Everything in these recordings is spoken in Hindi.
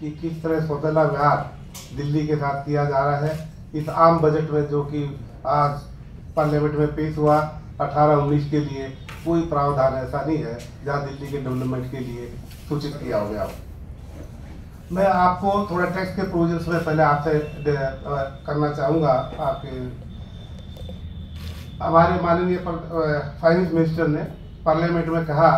कि किस तरह सौतेला व्यवहार दिल्ली के साथ किया जा रहा है। इस आम बजट में जो कि आज पार्लियामेंट में पेश हुआ, अठारह उन्नीस के लिए कोई प्रावधान ऐसा नहीं है जहाँ दिल्ली के डेवलपमेंट के लिए सूचित किया हो गया हो। मैं आपको थोड़ा टैक्स के प्रोविजंस में पहले आपसे करना चाहूँगा आपके। हमारे माननीय फाइनेंस मिनिस्टर ने पार्लियामेंट में कहा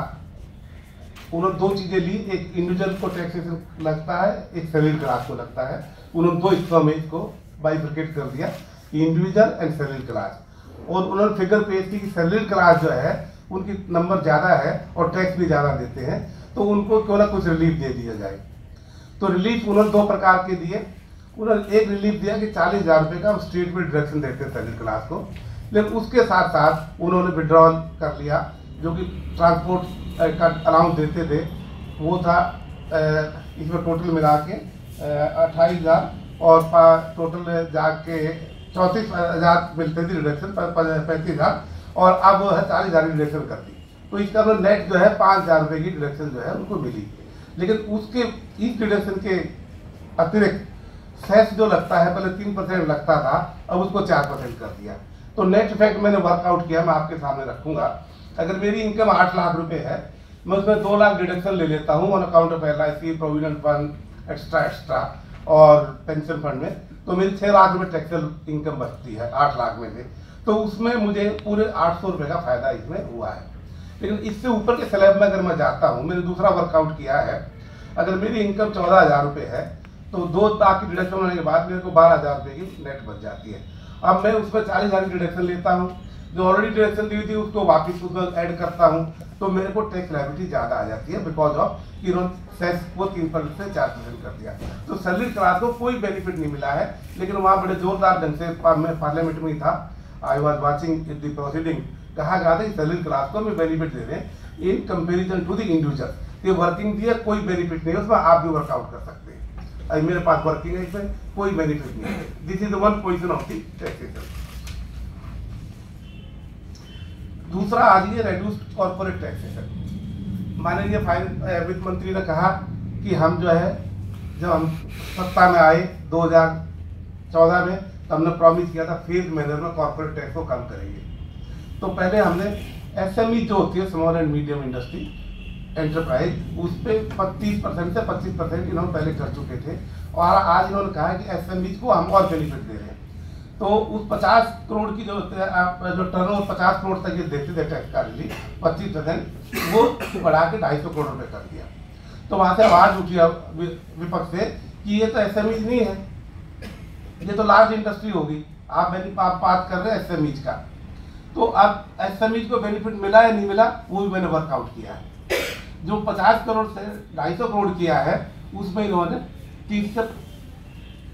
उन्होंने दो चीज़ें ली, एक इंडिविजुअल को टैक्सेशन लगता है, एक सैलरी क्लास को लगता है। उन्होंने दो हिस्सों में इसको बाइफ्रिकेट कर दिया इंडिविजुअल एंड सैलरी क्लास और उन्होंने फिगर पेश की कि सैलरी क्लास जो है, उनकी नंबर ज़्यादा है और टैक्स भी ज़्यादा देते हैं तो उनको क्यों ना कुछ रिलीफ दे दिया जाए। तो रिलीफ उन्होंने दो प्रकार के दिए। उन्होंने एक रिलीफ दिया कि चालीस हज़ार रुपये का हम स्टेट में डिडक्शन देते हैं सैलरी क्लास को, लेकिन उसके साथ साथ उन्होंने विड्रॉल कर लिया। जो कि ट्रांसपोर्ट का अलाउंस देते थे, वो था इसमें टोटल मिला के अट्ठाईस हज़ार और टोटल जाके चौंतीस हज़ार मिलते थे रिडक्शन पैंतीस हज़ार और अब वो है चालीस हज़ार की डिडक्शन कर दी। तो इसका मतलब नेट जो है पाँच हज़ार रुपये की डिडक्शन जो है उनको मिली। लेकिन उसके, इस डिडक्शन के अतिरिक्त सेस जो लगता है, पहले तीन परसेंट लगता था, अब उसको चार परसेंट कर दिया। तो नेट इफ़ेक्ट मैंने वर्कआउट किया, मैं आपके सामने रखूँगा। अगर मेरी इनकम आठ लाख रुपए है, मैं उसमें दो लाख डिडक्शन ले लेता हूँ on account of L I C provident fund extra extra और पेंशन फंड में तो मेरी छह लाख रुपए टैक्सल इनकम बचती है, आठ लाख में से। तो उसमें मुझे पूरे आठ सौ रुपये का फ़ायदा इसमें हुआ है। लेकिन इससे ऊपर के स्लैब में अगर मैं जाता हूँ, मैंने दूसरा वर्कआउट किया है, अगर मेरी इनकम चौदह हज़ार रुपये है तो दो लाख की डिडक्शन होने के बाद मेरे को बारह हज़ार रुपये की नेट बच जाती है। अब मैं उसमें चालीस हज़ार की डिडक्शन लेता हूँ जो ऑलरेडी डिडक्शन दी हुई थी, उसको वापिस उसमें ऐड करता हूँ। तो मेरे को टैक्स लाइबिलिटी ज़्यादा आ जाती है बिकॉज़ ऑफ़ तीन परसेंट से चार परसेंट कर दिया। तो क्लास को कोई बेनिफिट नहीं मिला है, लेकिन वहाँ बड़े जोरदार ढंग से पार्लियामेंट में ही था। I was watching the proceeding कहा गया था क्लास को हमें बेनिफिट दे हैं। In comparison to the individual ये वर्किंग कोई बेनिफिट नहीं है, उसमें आप भी वर्कआउट कर सकते हैं। मेरे पास वर्किंग है, इसमें कोई बेनिफिट नहीं है। This is the one position of the taxation दूसरा आ रही है रेड्यूस कॉर्पोरेट टैक्सेशन माननीय फाइनेंस वित्त मंत्री ने कहा कि हम जो है, जब हम सत्ता में आए 2014 में तो हमने प्रॉमिस किया था फ़ेज़ मैनर में कॉरपोरेट टैक्स को कम करेंगे। तो पहले हमने एसएमई जो होती है small and medium industry enterprise उस पर पच्चीस परसेंट से पच्चीस परसेंट इन्होंने पहले कर चुके थे। और आज इन्होंने कहा कि एस को हम और बेनिफिट दे रहे हैं। तो उस पचास करोड़ की जो, आप जो टर्न ओवर पचास करोड़ तक ये देते थे टैक्स का रिलीफ, पच्चीस परसेंट वो बढ़ा के ढाई सौ करोड़ रुपये कर दिया। तो वहाँ से आवाज़ उठी अब विपक्ष से कि ये तो एस नहीं है। ये तो लार्ज इंडस्ट्री होगी। आप मेरी आप बात कर रहे हैं एस का। तो अब एस को बेनिफिट मिला या नहीं मिला, वो भी मैंने वर्कआउट किया है। जो 50 करोड़ से 250 करोड़ किया है, उसमें इन्होंने तीस से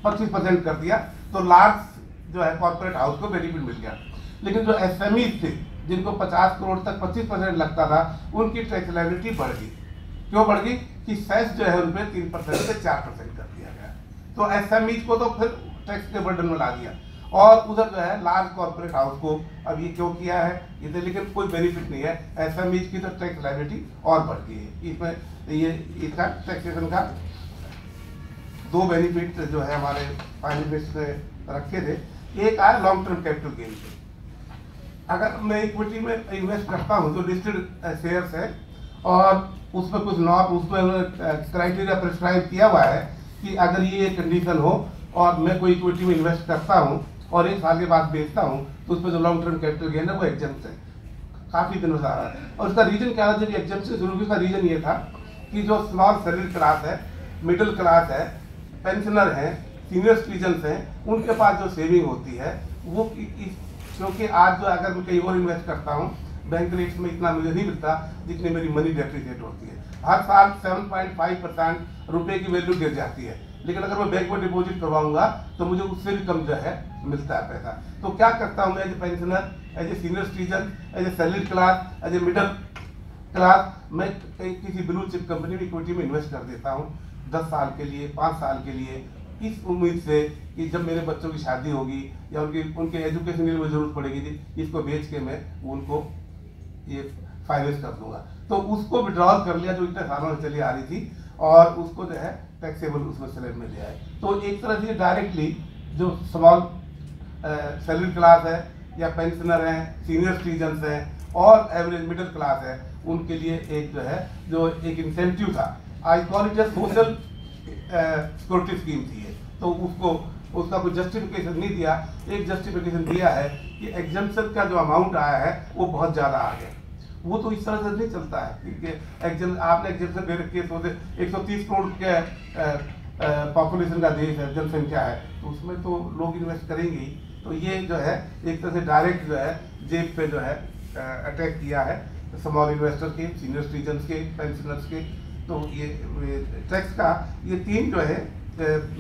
पच्चीस परसेंट कर दिया। तो लार्ज जो है कॉर्पोरेट हाउस को बेनिफिट मिल गया। लेकिन जो एस थे, जिनको 50 करोड़ तक 25 परसेंट लगता था, उनकी टैक्स लाइबिलिटी बढ़ गई। क्यों बढ़ गई? कि सेस जो है उनपे तीन परसेंट से चार परसेंट कर दिया गया। तो एस को तो फिर टैक्स के बर्डन में ला दिया। और उधर जो है लार्ज कॉर्पोरेट हाउस को अब ये क्यों किया है? इसे लेकिन कोई बेनिफिट नहीं है। एस की तो टैक्स लाइबिलिटी और बढ़ गई है। इसमें ये, इसका टैक्सेशन का दो बेनिफिट जो है हमारे फाइनेंस ने रखे थे। एक आया लॉन्ग टर्म कैपिटल गेन से अगर मैं इक्विटी में इन्वेस्ट करता हूँ, जो लिस्टेड शेयर्स है, और उसमें कुछ नॉर्म उसमें क्राइटेरिया प्रिस्क्राइब किया हुआ है कि अगर ये कंडीशन हो, और मैं कोई इक्विटी में इन्वेस्ट करता हूँ, और एक साल के बाद बेचता हूँ तो उसमें जो लॉन्ग टर्म कैपिटल गेन है, वो एग्ज़ाम है। काफ़ी दिनों से आ रहा है। और उसका रीजन क्या था? जब एग्ज़ाम से शुरू उसका रीजन ये था कि जो स्मॉल सैलरी क्लास है मिडिल क्लास है पेंशनर है सीनियर सिटीजन हैं, उनके पास जो सेविंग होती है, वो क्योंकि आज जो अगर मैं कहीं और इन्वेस्ट करता हूँ बैंक रेट में इतना मुझे नहीं मिलता जितनी मेरी मनी डेप्रिसिएट होती है। हर साल 7.5 परसेंट रुपये की वैल्यू गिर जाती है। लेकिन अगर मैं बैंक में डिपॉजिट करवाऊँगा तो मुझे उससे भी कम जो है, मिलता है पैसा। तो क्या करता हूँ मैं as a pensioner as a senior citizen as a salary class as a middle class मैं किसी ब्लू चिप कंपनी में इक्विटी में इन्वेस्ट कर देता हूँ, दस साल के लिए, पाँच साल के लिए इस उम्मीद से कि जब मेरे बच्चों की शादी होगी या उनकी, उनके एजुकेशन के लिए ज़रूरत पड़ेगी थी इसको बेच के मैं उनको ये फाइनेंस कर दूँगा। तो उसको विड्रॉल कर लिया जो इतने सालों से चली आ रही थी और उसको जो है टैक्सेबल उसमें सैलरी में दिया है तो एक तरह से डायरेक्टली जो स्मॉल सैलरी क्लास है या पेंशनर हैं सीनियर सिटीजन हैं और एवरेज मिडिल क्लास है, उनके लिए एक जो है, जो एक इंसेंटिव था। I call it social security scheme थी तो उसको, उसका कोई जस्टिफिकेशन नहीं दिया। एक जस्टिफिकेशन दिया है कि एग्जामेशन का जो अमाउंट आया है, वो बहुत ज़्यादा आ गया। वो तो इस तरह से नहीं चलता है एग्ज़ाम आपने एग्जामेशन दे रखी है सोचे एक सौ तीस करोड़ के पॉपुलेशन का देश है, जनसंख्या है। तो उसमें तो लोग इन्वेस्ट करेंगे ही। तो ये जो है, एक तरह से डायरेक्ट जो है, जेब पे जो है अटैक किया है। स्मॉल इन्वेस्टर के सीनियर सिटीजन के पेंशनर्स के तो ये टैक्स का, ये तीन जो है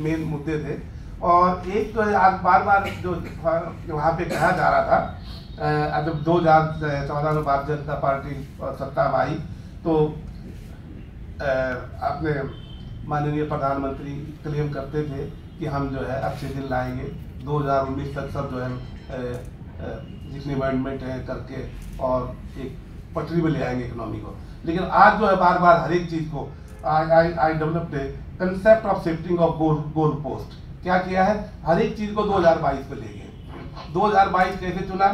मेन मुद्दे थे। और एक तो आज बार बार जो वहाँ पे कहा जा रहा था जब दो हज़ार चौदह में भारतीय जनता पार्टी और सत्ता में आई तो अपने माननीय प्रधानमंत्री क्लेम करते थे कि हम जो है अच्छे दिन लाएँगे। 2019 तक सब जो है जितने अमेंडमेंट हैं करके और एक पटरी में ले आएँगे इकोनॉमी को। लेकिन आज जो है बार बार हर एक चीज़ को I I developed concept of shifting of goal goal post क्या किया है? हर एक चीज़ को 2022 पे ले गए। 2022 कैसे चुना?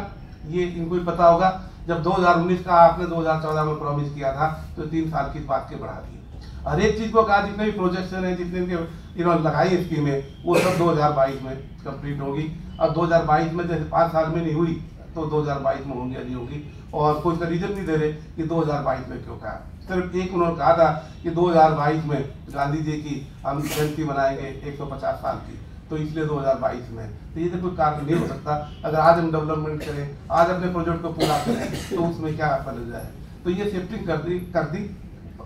ये इनको ही पता होगा। जब 2019 का आपने 2014 में प्रॉमिस किया था तो तीन साल की बात के बढ़ा दी हर एक चीज़ को कहा, जितने भी प्रोजेक्शन है, जितने भी इन्होंने लगाई स्कीमें वो सब 2022 में कंप्लीट होगी। अब 2022 में जैसे पाँच साल में नहीं हुई तो 2022 में होंगी नहीं होगी। और कोई उसका रीजन नहीं दे रहे कि 2022 में क्यों कहा। सिर्फ़ एक उन्होंने कहा था कि 2022 में गांधी जी की हम जयंती मनाएँगे 150 साल की। तो इसलिए 2022 में। तो ये तो कोई कार्य नहीं हो सकता। अगर आज हम डेवलपमेंट करें, आज अपने प्रोजेक्ट को पूरा करें तो उसमें क्या बन जाए? तो ये शिफ्टिंग कर दी कर दी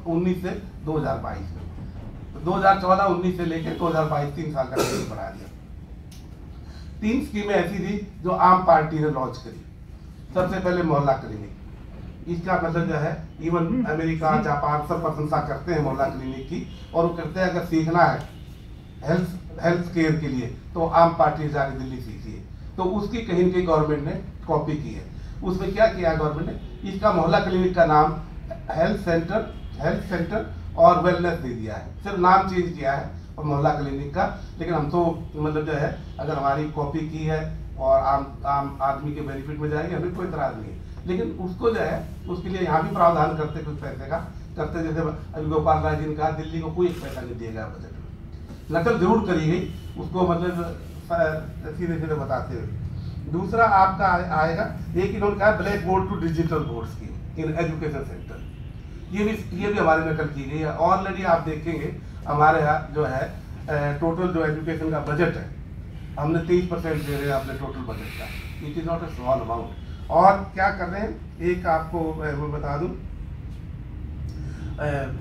उन्नीस से 2022 में। तो 2014 19 से लेकर 2022 तीन साल का बढ़ा दिया। तीन स्कीमें ऐसी थी जो आम पार्टी ने लॉन्च करी। सबसे पहले मोहल्ला क्लिनिक। इसका मतलब जो है इवन अमेरिका जापान सब प्रशंसा करते हैं मोहल्ला क्लिनिक की और वो करते हैं अगर सीखना है हेल्थ हेल्थ केयर के लिए तो आम पार्टी जाके दिल्ली सीखी है तो उसकी कहीं न कहीं गवर्नमेंट ने कॉपी की है। उसमें क्या किया गवर्नमेंट ने? इसका मोहल्ला क्लिनिक का नाम हेल्थ सेंटर हेल्थ सेंटर और वेलनेस दे दिया है। सिर्फ़ नाम चेंज किया है और मोहल्ला क्लिनिक का। लेकिन हम तो मतलब जो है अगर हमारी कॉपी की है और आम आम आदमी के बेनिफिट में जाएँगे हमें कोई इतराज नहीं है लेकिन उसको जो है, उसके लिए यहाँ भी प्रावधान करते कुछ पैसे का। करते जैसे अभी गोपाल राय जी ने कहा, दिल्ली को कोई पैसा नहीं दिया गया बजट में। नकल ज़रूर करी गई, उसको मतलब सीधे सीधे बताते हुए। दूसरा आपका आएगा, एक इन्होंने कहा black board to digital board scheme in education sector ये भी ये भी हमारी नकल की गई है। ऑलरेडी आप देखेंगे, हमारे यहाँ जो है टोटल जो एजुकेशन का बजट है हमने तेईस परसेंट दे रहे हैं अपने टोटल बजट का। It is not a small amount और क्या कर रहे हैं? एक आपको मैं बता दूँ।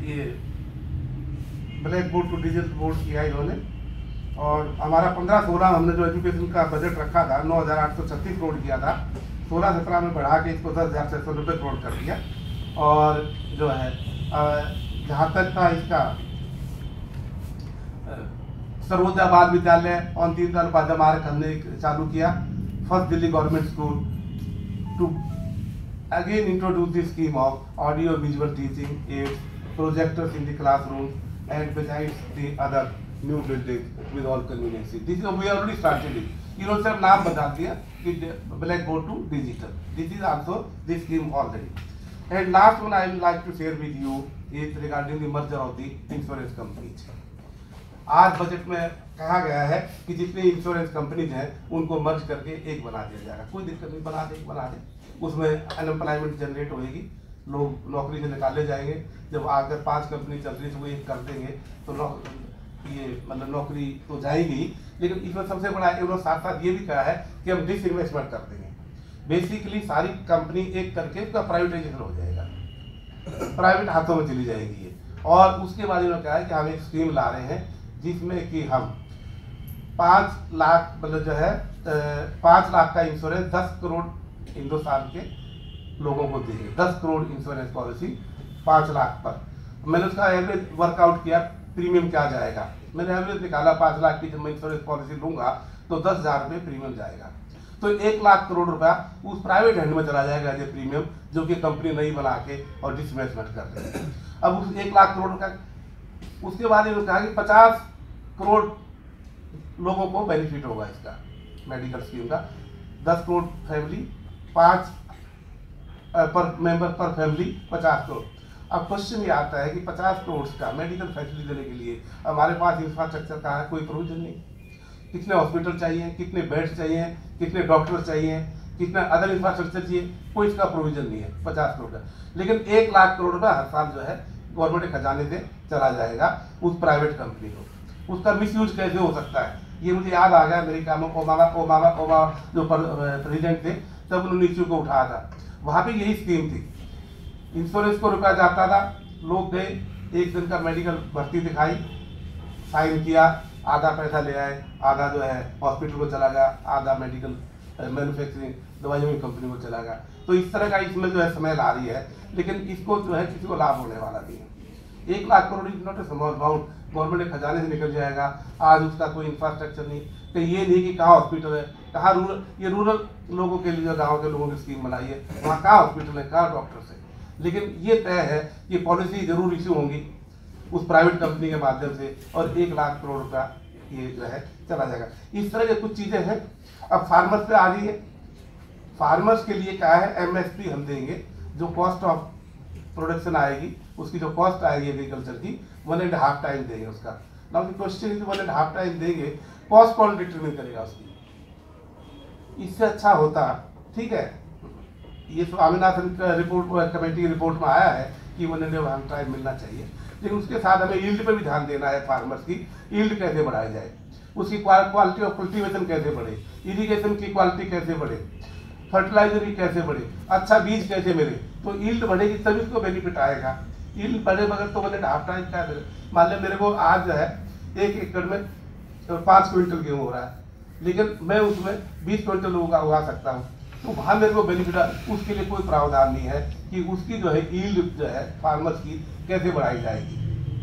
ये black board to digital board किया इन्होंने। और हमारा पंद्रह सोलह हमने जो एजुकेशन का बजट रखा था, नौ हज़ार आठ सौ छत्तीस करोड़ किया था। सोलह सत्रह में बढ़ा के इसको दस हज़ार छः सौ नब्बे करोड़ कर दिया। और जो है जहाँ तक था इसका सर्वोदय बाल विद्यालय अंतिम उपाध्याय मार्ग हमने चालू किया first Delhi government school to again introduce the scheme of audio visual teaching aid projectors in the classroom and beside the other new building with all convenience this is we already started it इन्होंने सिर्फ़ नाम बता दिया कि black go to digital this is also this scheme already and last one I would like to share with you is regarding the merger of the insurance company आज बजट में कहा गया है कि जितने इंश्योरेंस कंपनीज़ हैं, उनको मर्ज करके एक बना दिया जाएगा। कोई दिक्कत नहीं, बना दे बना दे। उसमें अनएम्प्लॉयमेंट जनरेट होएगी। लोग नौकरी से निकाले जाएँगे। जब अगर पाँच कंपनी चल रही है तो वो एक कर देंगे। तो ये मतलब नौकरी तो जाएगी। लेकिन इसमें सबसे बड़ा इन्होंने साथ साथ ये भी कहा है कि हम डिस इन्वेस्टमेंट कर देंगे। बेसिकली सारी कंपनी एक करके उसका प्राइवेटाइजेशन हो जाएगा। प्राइवेट हाथों में चली जाएगी ये। और उसके बाद इन्होंने कहा है कि हम एक स्कीम ला रहे हैं जिसमें कि हम पाँच लाख मतलब जो है पाँच लाख का इंश्योरेंस दस करोड़ हिंदुस्तान के लोगों को देंगे। दस करोड़ इंश्योरेंस पॉलिसी पाँच लाख पर। मैंने उसका एवरेज वर्कआउट किया प्रीमियम क्या जाएगा? मैंने एवरेज निकाला, पाँच लाख की जब मैं इंश्योरेंस पॉलिसी लूँगा तो दस हज़ार रुपये प्रीमियम जाएगा। तो एक लाख करोड़ रुपया उस प्राइवेट हैंड में चला जाएगा ए प्रीमियम जो कि कंपनी नहीं बना के और डिसमेसमेंट कर रही अब उस एक लाख करोड़ का, उसके बाद इन्होंने कहा कि पचास करोड़ लोगों को बेनिफिट होगा इसका मेडिकल स्कीम का। दस करोड़ फैमिली पाँच पर मेंबर पर फैमिली पचास करोड़। अब क्वेश्चन ये आता है कि पचास करोड़ का मेडिकल फैसिलिटी देने के लिए हमारे पास इंफ्रास्ट्रक्चर का है? कोई प्रोविज़न नहीं। कितने हॉस्पिटल चाहिए, कितने बेड्स चाहिए, कितने डॉक्टर चाहिए, कितना अदर इंफ्रास्ट्रक्चर चाहिए, कोई इसका प्रोविज़न नहीं है, पचास करोड़ का। लेकिन एक लाख करोड़ रुपया हर साल जो है गवर्नमेंट के खजाने से चला जाएगा, उस प्राइवेट कंपनी को। उसका मिस यूज़ कैसे हो सकता है? ये मुझे याद आ गया अमेरिका में ओबामा ओबामा ओबामा जो प्रेसिडेंट थे तब उन्होंने इश्यू को उठाया था। वहाँ पे यही स्कीम थी। इंश्योरेंस को रुपया जाता था। लोग गए, एक दिन का मेडिकल भर्ती दिखाई साइन किया, आधा पैसा ले आए, आधा जो है हॉस्पिटल को चला गया, आधा मेडिकल मैन्युफैक्चरिंग दवाइयों की कंपनी को चला गया। तो इस तरह का इसमें जो है समय ला रही है, लेकिन इसको जो है किसी को लाभ होने वाला नहीं है। एक lakh crore is not a small amount government के खजाने से निकल जाएगा। आज उसका कोई इंफ्रास्ट्रक्चर नहीं। तो ये नहीं कि कहाँ हॉस्पिटल है। कहाँ रूरल ये रूरल लोगों के लिए, गाँव के लोगों की स्कीम बनाई है। वहाँ कहाँ हॉस्पिटल है, कहाँ डॉक्टर्स है? लेकिन ये तय है कि पॉलिसी ज़रूर इश्यू होंगी? उस प्राइवेट कंपनी के माध्यम से और एक लाख करोड़ रुपया ये जो है चला जाएगा। इस तरह की कुछ चीज़ें हैं। अब फार्मर्स पे आ रही है फार्मर्स के लिए क्या है? एमएसपी हम देंगे, जो कॉस्ट ऑफ़ प्रोडक्शन आएगी, उसकी जो कॉस्ट आएगी एग्रीकल्चर की वन एंड हाफ़ टाइम देंगे उसका। Now question is one and half time देंगे कॉस्ट कौन डिटरमिन करेगा उसकी? इससे अच्छा होता, ठीक है? ये स्वामीनाथन रिपोर्ट कमेटी की रिपोर्ट में आया है कि वन एंड हाफ़ टाइम मिलना चाहिए। लेकिन उसके साथ हमें ईल्ड पे भी ध्यान देना है फार्मर्स की ईल्ड कैसे बढ़ाई जाए? उसकी क्वालिटी ऑफ़ कल्टीवेशन कैसे बढ़े? इरीगेशन की क्वालिटी कैसे बढ़े? फर्टिलाइज़र भी कैसे बढ़े? अच्छा बीज कैसे मिले? तो ईल्ड बढ़ेगी, तभी उसको बेनिफिट आएगा। ईल्ड बढ़े बगैर तो मैंने हाफ़ टाइम क्या मिले? मान लिया मेरे को आज जो है, एक एकड़ में पाँच क्विंटल गेहूँ हो रहा है। लेकिन मैं उसमें बीस क्विंटल उगा उगा सकता हूँ। तो वहाँ मेरे को बेनिफिट उसके लिए कोई प्रावधान नहीं है कि उसकी जो है ईल्ड जो है फार्मर्स की कैसे बढ़ाई जाएगी।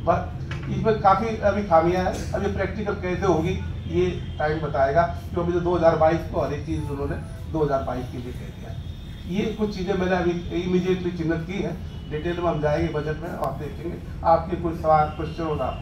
बस इसमें काफ़ी अभी खामियाँ हैं। अभी प्रैक्टिकल कैसे होगी, ये टाइम बताएगा। क्योंकि जो 2022 को हर एक चीज़ उन्होंने 2022 के लिए कह दिया। ये कुछ चीज़ें मैंने अभी इमीडिएटली चिन्हित की है। डिटेल में हम जाएँगे बजट में और देखेंगे। आपके कोई सवाल क्वेश्चन होगा आप